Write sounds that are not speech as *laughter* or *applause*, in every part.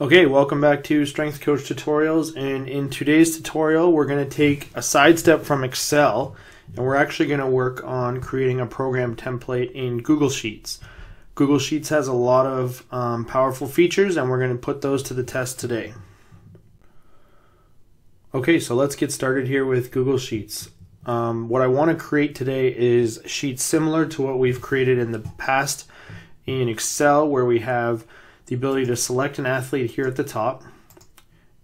Okay, welcome back to Strength Coach Tutorials. And in today's tutorial, we're going to take a sidestep from Excel and we're actually going to work on creating a program template in Google Sheets. Google Sheets has a lot of um, powerful features and we're going to put those to the test today. Okay, so let's get started here with Google Sheets. Um, what I want to create today is sheets similar to what we've created in the past in Excel where we have the ability to select an athlete here at the top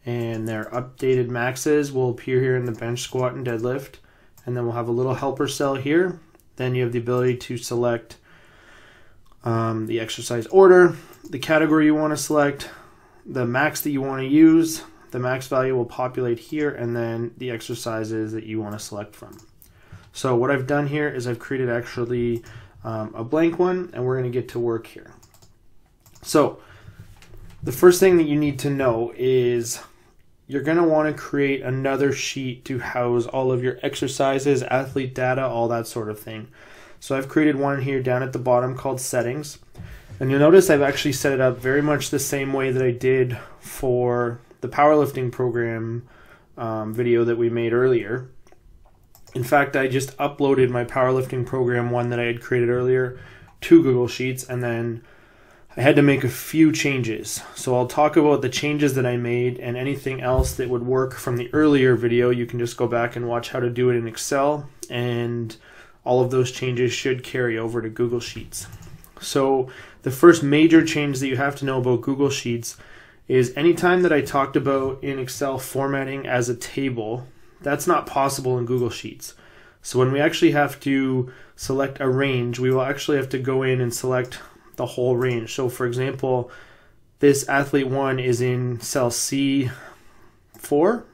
and their updated maxes will appear here in the bench squat and deadlift and then we'll have a little helper cell here. Then you have the ability to select um, the exercise order the category you want to select the max that you want to use the max value will populate here and then the exercises that you want to select from. So what I've done here is I've created actually um, a blank one and we're going to get to work here. So the first thing that you need to know is you're going to want to create another sheet to house all of your exercises, athlete data, all that sort of thing. So I've created one here down at the bottom called settings. And you'll notice I've actually set it up very much the same way that I did for the powerlifting program um, video that we made earlier. In fact, I just uploaded my powerlifting program one that I had created earlier to Google Sheets and then I had to make a few changes. So I'll talk about the changes that I made and anything else that would work from the earlier video. You can just go back and watch how to do it in Excel and all of those changes should carry over to Google Sheets. So the first major change that you have to know about Google Sheets is anytime that I talked about in Excel formatting as a table, that's not possible in Google Sheets. So when we actually have to select a range, we will actually have to go in and select the whole range. So for example, this athlete one is in cell C4,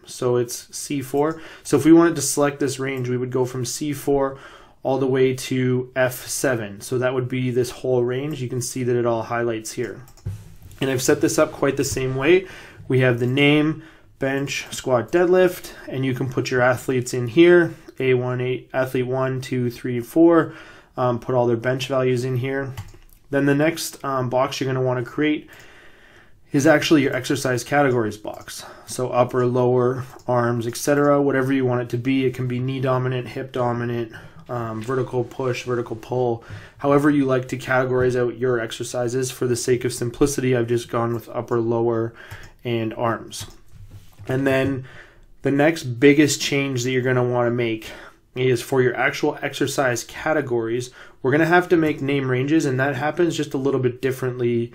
so it's C4. So if we wanted to select this range, we would go from C4 all the way to F7. So that would be this whole range. You can see that it all highlights here. And I've set this up quite the same way. We have the name, bench, squat, deadlift, and you can put your athletes in here. A1, athlete 1, 2, 3, 4. Um, put all their bench values in here. Then the next um, box you're going to want to create is actually your exercise categories box. So upper, lower, arms, etc. Whatever you want it to be. It can be knee dominant, hip dominant, um, vertical push, vertical pull. However you like to categorize out your exercises. For the sake of simplicity, I've just gone with upper, lower, and arms. And then the next biggest change that you're going to want to make is for your actual exercise categories, we're going to have to make name ranges, and that happens just a little bit differently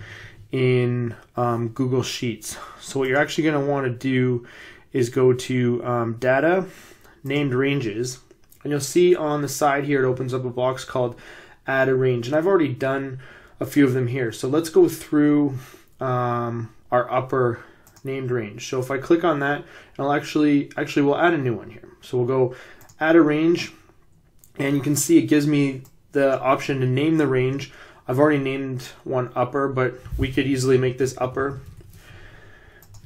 in um, Google Sheets. So what you're actually going to want to do is go to um, Data, Named Ranges, and you'll see on the side here it opens up a box called Add a Range, and I've already done a few of them here. So let's go through um, our upper named range. So if I click on that, I'll actually actually we'll add a new one here. So we'll go add a range and you can see it gives me the option to name the range. I've already named one upper, but we could easily make this upper.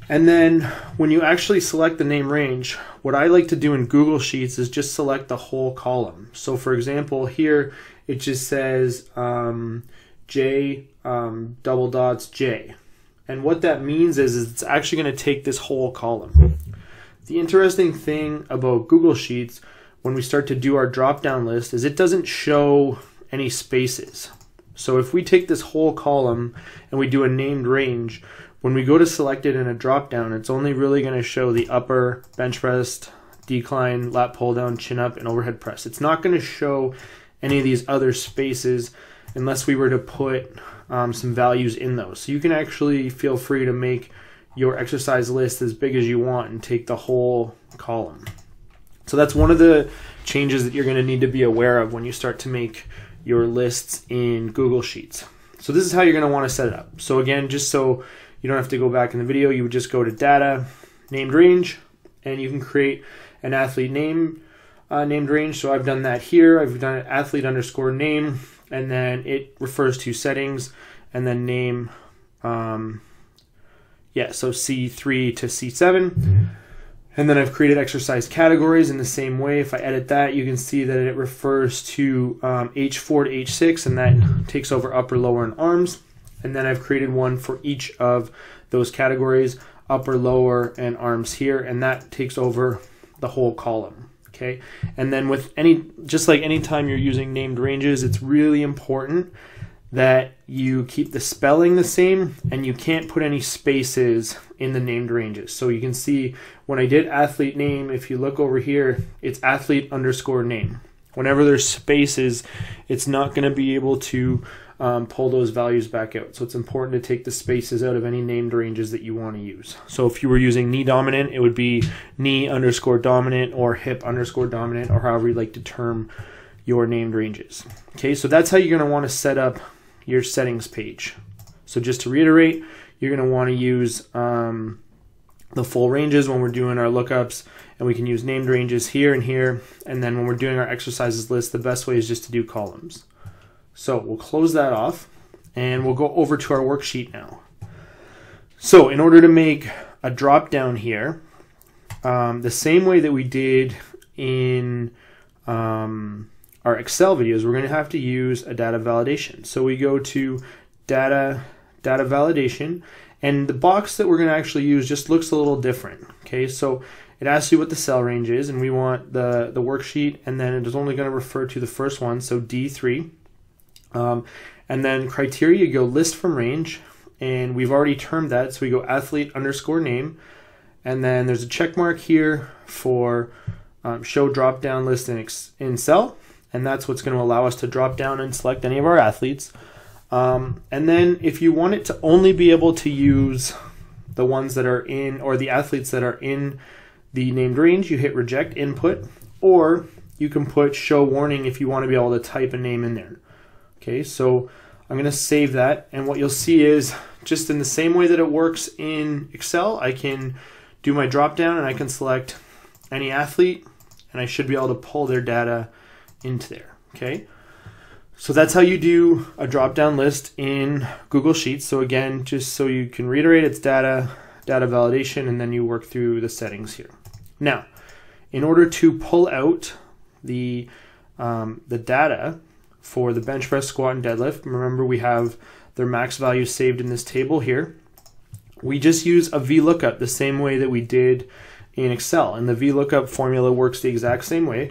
And then when you actually select the name range, what I like to do in Google Sheets is just select the whole column. So for example, here it just says um, J um, double dots J. And what that means is, is it's actually going to take this whole column. The interesting thing about Google Sheets when we start to do our drop down list is it doesn't show any spaces. So if we take this whole column and we do a named range, when we go to select it in a drop down, it's only really going to show the upper bench press, decline, lat pull down, chin up, and overhead press. It's not going to show any of these other spaces unless we were to put um, some values in those. So you can actually feel free to make your exercise list as big as you want and take the whole column. So that's one of the changes that you're going to need to be aware of when you start to make your lists in Google Sheets. So this is how you're going to want to set it up. So again, just so you don't have to go back in the video, you would just go to data, named range, and you can create an athlete name uh, named range. So I've done that here. I've done athlete underscore name, and then it refers to settings, and then name, um, yeah, so C3 to C7. And then I've created exercise categories in the same way. If I edit that, you can see that it refers to um, H4 to H6, and that takes over upper, lower, and arms. And then I've created one for each of those categories, upper, lower, and arms here, and that takes over the whole column. Okay. And then with any, just like anytime you're using named ranges, it's really important that you keep the spelling the same and you can't put any spaces in the named ranges. So you can see when I did athlete name, if you look over here, it's athlete underscore name. Whenever there's spaces, it's not going to be able to um, pull those values back out. So it's important to take the spaces out of any named ranges that you want to use. So if you were using knee dominant, it would be knee underscore dominant or hip underscore dominant or however you like to term your named ranges. Okay, so that's how you're going to want to set up your settings page. So just to reiterate, you're going to want to use um, the full ranges when we're doing our lookups and we can use named ranges here and here. And then when we're doing our exercises list, the best way is just to do columns. So we'll close that off and we'll go over to our worksheet now. So in order to make a drop down here, um, the same way that we did in um, our Excel videos, we're going to have to use a data validation. So we go to data, data validation, and the box that we're going to actually use just looks a little different. Okay, so it asks you what the cell range is, and we want the, the worksheet, and then it is only going to refer to the first one, so D3. Um, and then criteria, you go list from range, and we've already termed that, so we go athlete underscore name, and then there's a check mark here for um, show drop down list in, in cell, and that's what's going to allow us to drop down and select any of our athletes. Um, and then if you want it to only be able to use the ones that are in, or the athletes that are in the named range, you hit reject input, or you can put show warning if you want to be able to type a name in there. Okay, so I'm going to save that, and what you'll see is just in the same way that it works in Excel, I can do my drop down and I can select any athlete, and I should be able to pull their data into there. Okay. So that's how you do a drop down list in Google Sheets. So again, just so you can reiterate, it's data, data validation, and then you work through the settings here. Now, in order to pull out the, um, the data for the bench press, squat, and deadlift, remember we have their max values saved in this table here. We just use a VLOOKUP the same way that we did in Excel. And the VLOOKUP formula works the exact same way.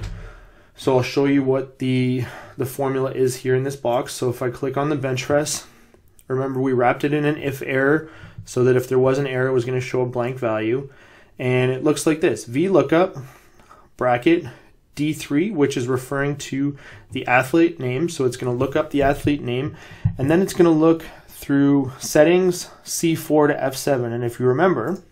So I'll show you what the, the formula is here in this box. So if I click on the bench press, remember we wrapped it in an if error so that if there was an error, it was going to show a blank value. And it looks like this, VLOOKUP bracket D3, which is referring to the athlete name. So it's going to look up the athlete name, and then it's going to look through settings C4 to F7. And if you remember,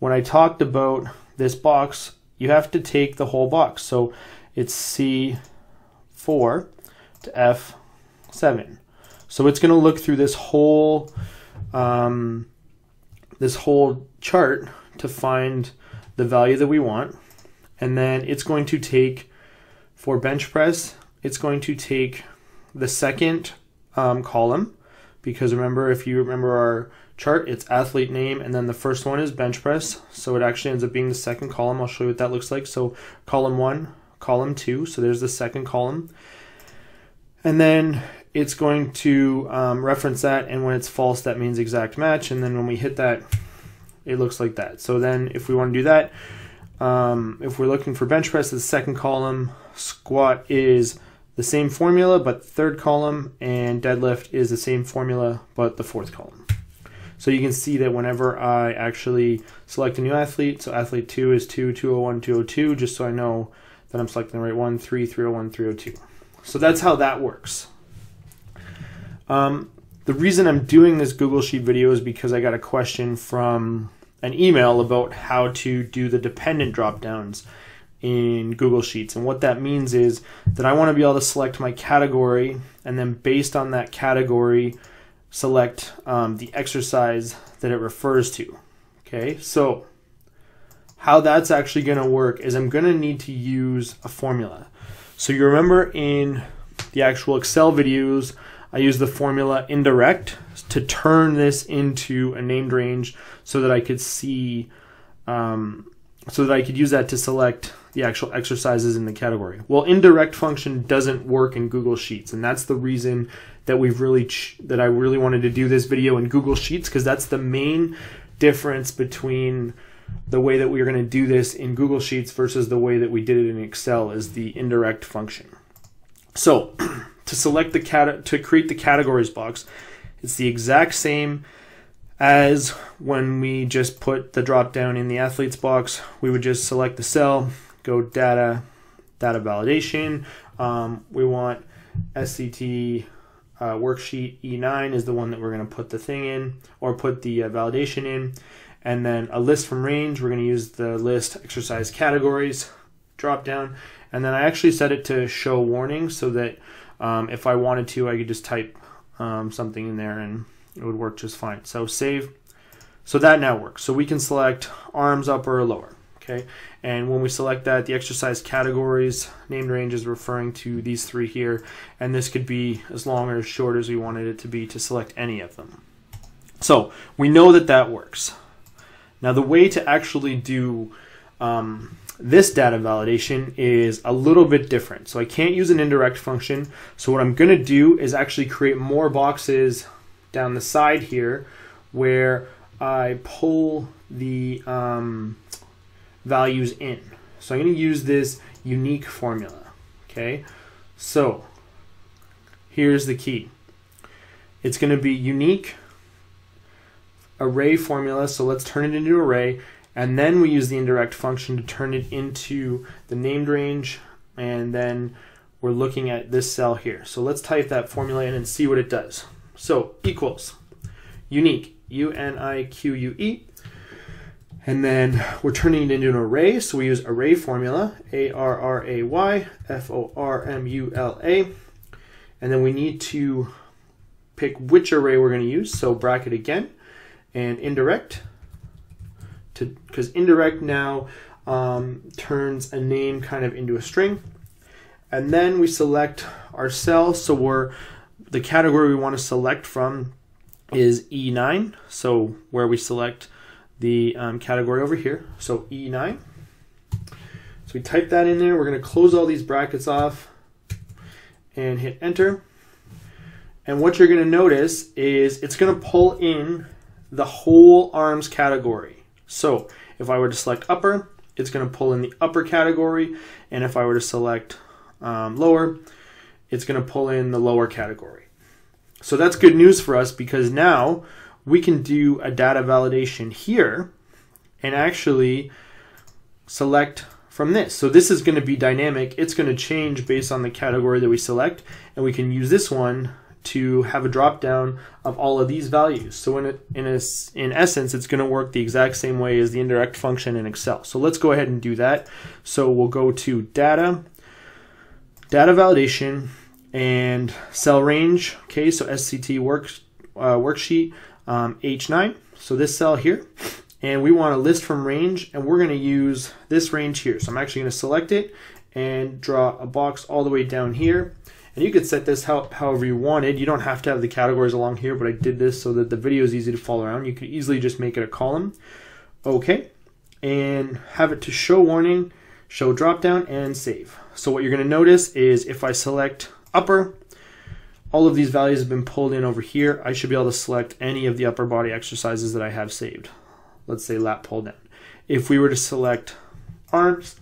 when I talked about this box, you have to take the whole box. So it's C4 to F7. So it's going to look through this whole um, this whole chart to find the value that we want. And then it's going to take, for bench press, it's going to take the second um, column because remember, if you remember our chart, it's athlete name and then the first one is bench press. So it actually ends up being the second column. I'll show you what that looks like. So column one, column 2. So there's the second column. And then it's going to um, reference that, and when it's false, that means exact match. And then when we hit that, it looks like that. So then if we want to do that, um, if we're looking for bench press, the second column, squat is the same formula, but third column, and deadlift is the same formula, but the fourth column. So you can see that whenever I actually select a new athlete, so athlete 2 is 2, 201, 202, just so I know then I'm selecting the right one, 3, 301, 302. So that's how that works. Um, the reason I'm doing this Google Sheet video is because I got a question from an email about how to do the dependent drop downs in Google Sheets. And what that means is that I want to be able to select my category and then based on that category, select um, the exercise that it refers to. Okay, so how that's actually going to work is I'm going to need to use a formula. So you remember in the actual Excel videos, I use the formula indirect to turn this into a named range so that I could see, um, so that I could use that to select the actual exercises in the category. Well, indirect function doesn't work in Google Sheets, and that's the reason that we've really that I really wanted to do this video in Google Sheets because that's the main difference between the way that we are going to do this in Google Sheets versus the way that we did it in Excel is the indirect function. So *clears throat* to select the cat to create the categories box, it's the exact same as when we just put the drop down in the athletes box. We would just select the cell, go data, data validation. Um, we want SCT uh, worksheet E9 is the one that we're going to put the thing in or put the uh, validation in. And then a list from range, we're going to use the list exercise categories drop down. And then I actually set it to show warning so that um, if I wanted to, I could just type um, something in there and it would work just fine. So save. So that now works. So we can select arms upper or lower. Okay, and when we select that, the exercise categories named range is referring to these three here, and this could be as long or as short as we wanted it to be to select any of them. So we know that that works. Now the way to actually do um, this data validation is a little bit different. So I can't use an indirect function. So what I'm going to do is actually create more boxes down the side here where I pull the um, values in. So I'm going to use this unique formula. Okay, so here's the key. It's going to be unique array formula. So let's turn it into array. And then we use the indirect function to turn it into the named range. And then we're looking at this cell here. So let's type that formula in and see what it does. So equals unique, U-N-I-Q-U-E. And then we're turning it into an array. So we use array formula, A-R-R-A-Y, F-O-R-M-U-L-A. And then we need to pick which array we're going to use. So bracket again and indirect to because indirect now um, turns a name kind of into a string. And then we select our cell. So we're the category we want to select from is E9. So where we select the um, category over here. So E9. So we type that in there. We're going to close all these brackets off and hit enter. And what you're going to notice is it's going to pull in the whole arms category. So if I were to select upper, it's going to pull in the upper category. And if I were to select um, lower, it's going to pull in the lower category. So that's good news for us because now we can do a data validation here and actually select from this. So this is going to be dynamic. It's going to change based on the category that we select. And we can use this one to have a drop down of all of these values. So in, in, a, in essence, it's going to work the exact same way as the indirect function in Excel. So let's go ahead and do that. So we'll go to data, data validation, and cell range. Okay, so SCT work, uh, worksheet um, H9. So this cell here. And we want a list from range, and we're going to use this range here. So I'm actually going to select it and draw a box all the way down here. And you could set this how, however you wanted. You don't have to have the categories along here, but I did this so that the video is easy to follow around. You could easily just make it a column. Okay. And have it to show warning, show dropdown, and save. So what you're going to notice is if I select upper, all of these values have been pulled in over here. I should be able to select any of the upper body exercises that I have saved. Let's say lat pull down. If we were to select arms,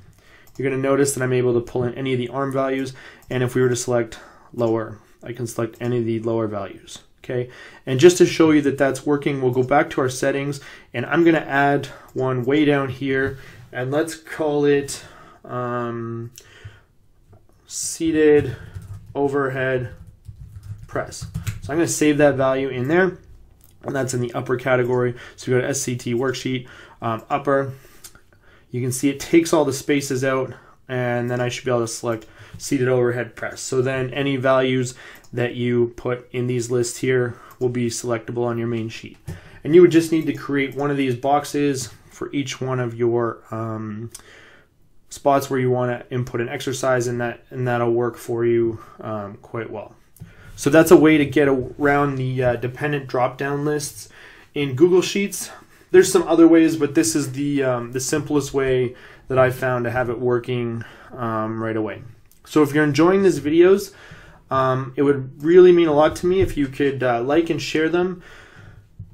you're going to notice that I'm able to pull in any of the arm values. And if we were to select lower, I can select any of the lower values. Okay, and just to show you that that's working, we'll go back to our settings and I'm going to add one way down here and let's call it um, seated overhead press. So I'm going to save that value in there and that's in the upper category. So we go to SCT worksheet, um, upper, you can see it takes all the spaces out and then I should be able to select seated overhead press. So then any values that you put in these lists here will be selectable on your main sheet. And you would just need to create one of these boxes for each one of your um, spots where you want to input an exercise and that and that'll work for you um, quite well. So that's a way to get around the uh, dependent drop-down lists in Google Sheets. There's some other ways, but this is the um, the simplest way that I found to have it working um, right away. So if you're enjoying these videos, Um, it would really mean a lot to me if you could uh, like and share them.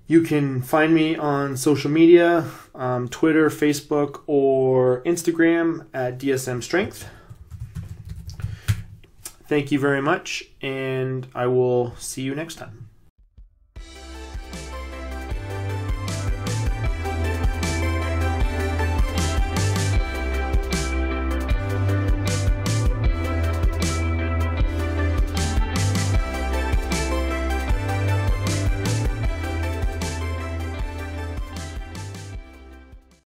You can find me on social media um, Twitter, Facebook, or Instagram at DSM Strength. Thank you very much, and I will see you next time.